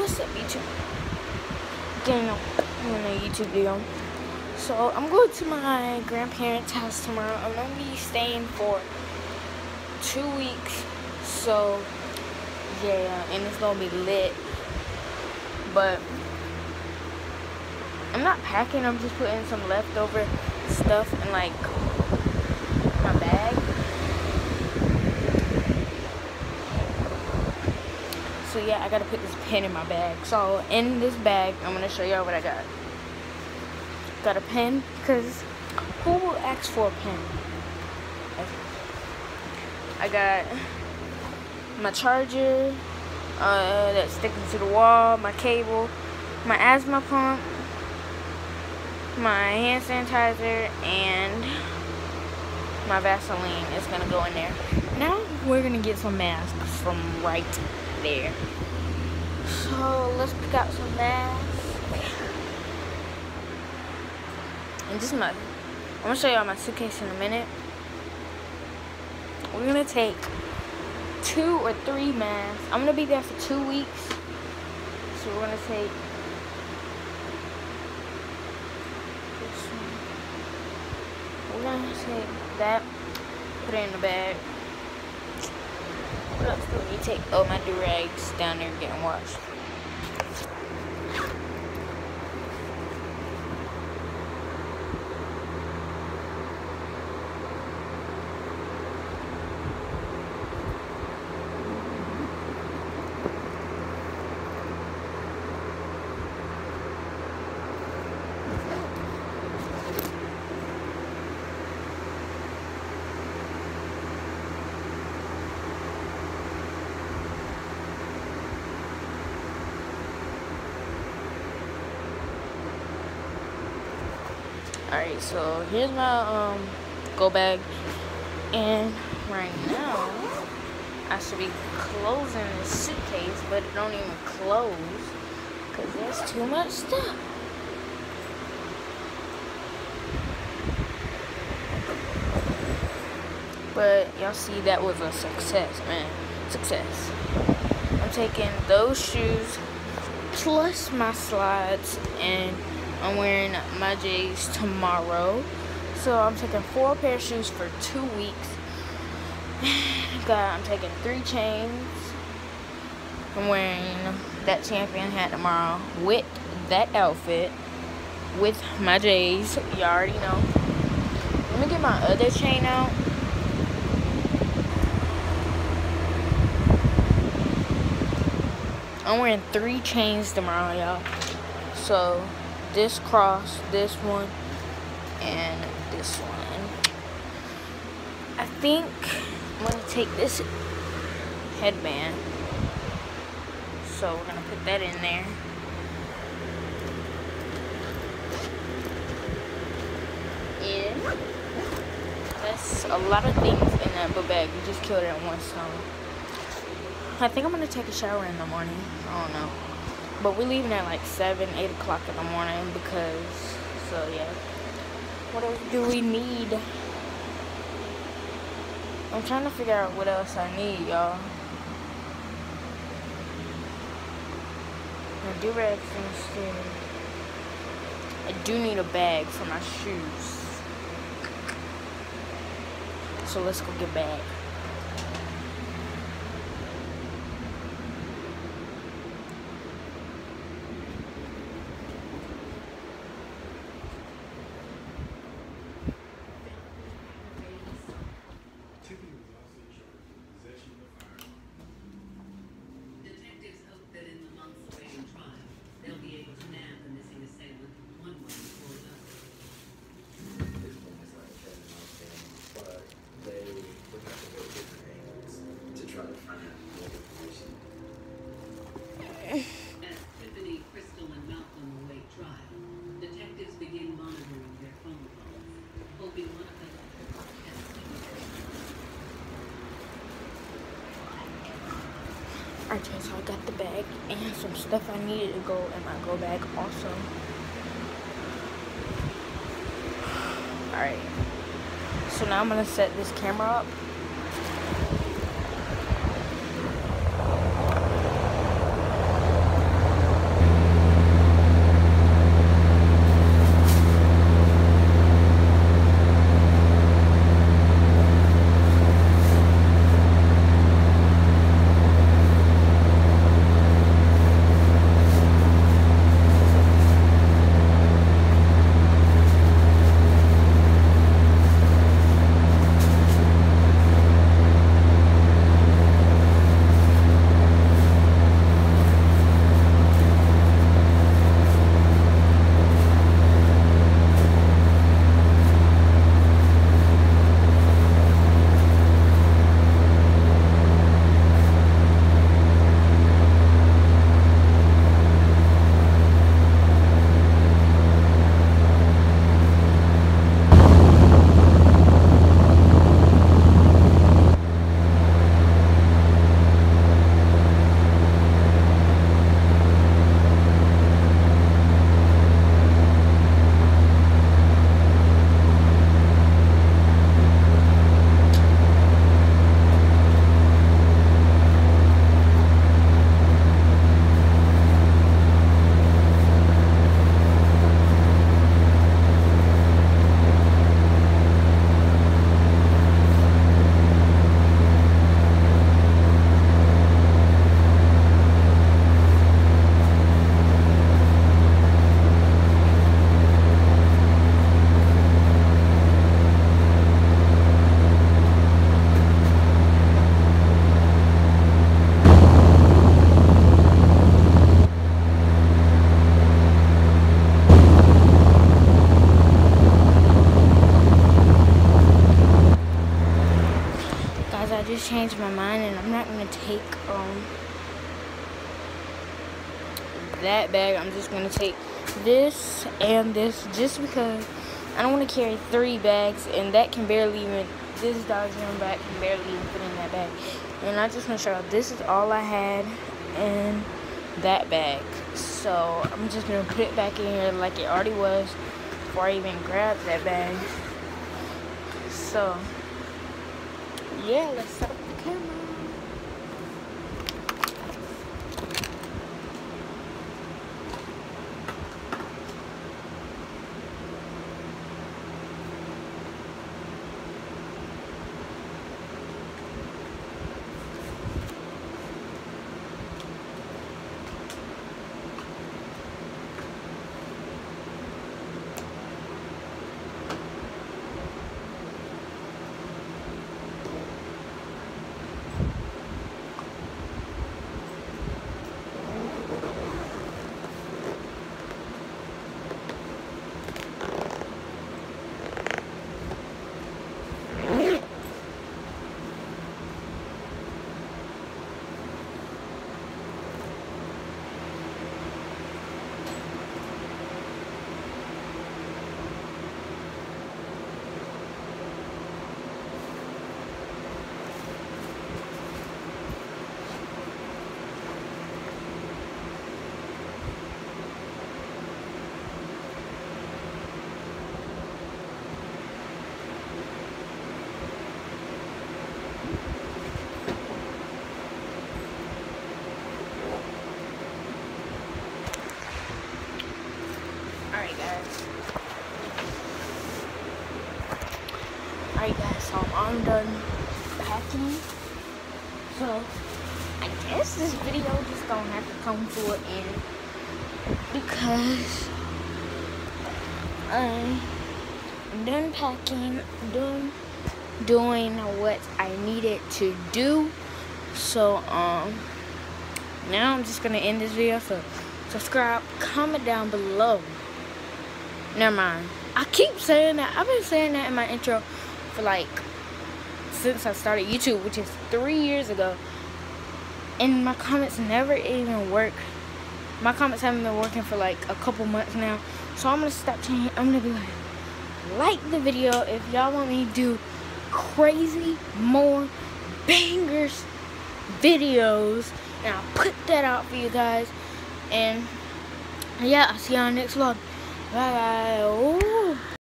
What's up, YouTube? Getting on a YouTube video. So I'm going to my grandparents' house tomorrow. I'm gonna be staying for two weeks. So yeah, and it's gonna be lit. But I'm not packing. I'm just putting some leftover stuff and, like my bag. So yeah, I gotta put this pen in my bag. So in this bag, I'm gonna show y'all what I got. Got a pen, cause who will ask for a pen? I got my charger uh, that's sticking to the wall, my cable, my asthma pump, my hand sanitizer, and my Vaseline is gonna go in there. Now we're gonna get some masks from right there. So let's pick out some masks. And is my, I'm gonna show y'all my suitcase in a minute. We're gonna take two or three masks. I'm gonna be there for two weeks. So we're gonna take. We're gonna take that, put it in the bag. Do need to take? Oh, my do-rags down there getting washed. Alright, so here's my um go bag. And right now I should be closing the suitcase, but it don't even close because there's too much stuff. But y'all see that was a success, man. Success. I'm taking those shoes plus my slides and I'm wearing my J's tomorrow. So I'm taking four pair of shoes for two weeks. Got I'm taking three chains. I'm wearing that champion hat tomorrow with that outfit with my J's. You already know. Let me get my other chain out. I'm wearing three chains tomorrow, y'all. So this cross, this one, and this one. I think I'm gonna take this headband. So we're gonna put that in there. Yeah. That's a lot of things in that book bag. We just killed it one stone. I think I'm gonna take a shower in the morning. I don't know. But we're leaving at like 7, 8 o'clock in the morning because, so yeah. What else do we need? I'm trying to figure out what else I need, y'all. Do-rags instead. I do need a bag for my shoes. So let's go get back. Alright, so I got the bag and some stuff I needed to go in my go bag also. Alright. So now I'm gonna set this camera up. change my mind and I'm not going to take um, that bag. I'm just going to take this and this just because I don't want to carry three bags and that can barely even, this Dollar General bag can barely even fit in that bag. And I just want to show you, this is all I had in that bag. So I'm just going to put it back in here like it already was before I even grabbed that bag. So yeah, let's start camera. Alright guys. Alright guys, so I'm done packing. So I guess this video just gonna have to come to an end because I'm done packing, done doing what I needed to do. So um now I'm just gonna end this video. So subscribe, comment down below. Never mind. I keep saying that. I've been saying that in my intro for like since I started YouTube, which is three years ago. And my comments never even work. My comments haven't been working for like a couple months now. So I'm gonna stop changing. I'm gonna be like, like the video if y'all want me to do crazy more bangers videos. And I'll put that out for you guys. And yeah, I'll see y'all next vlog. Bye bye.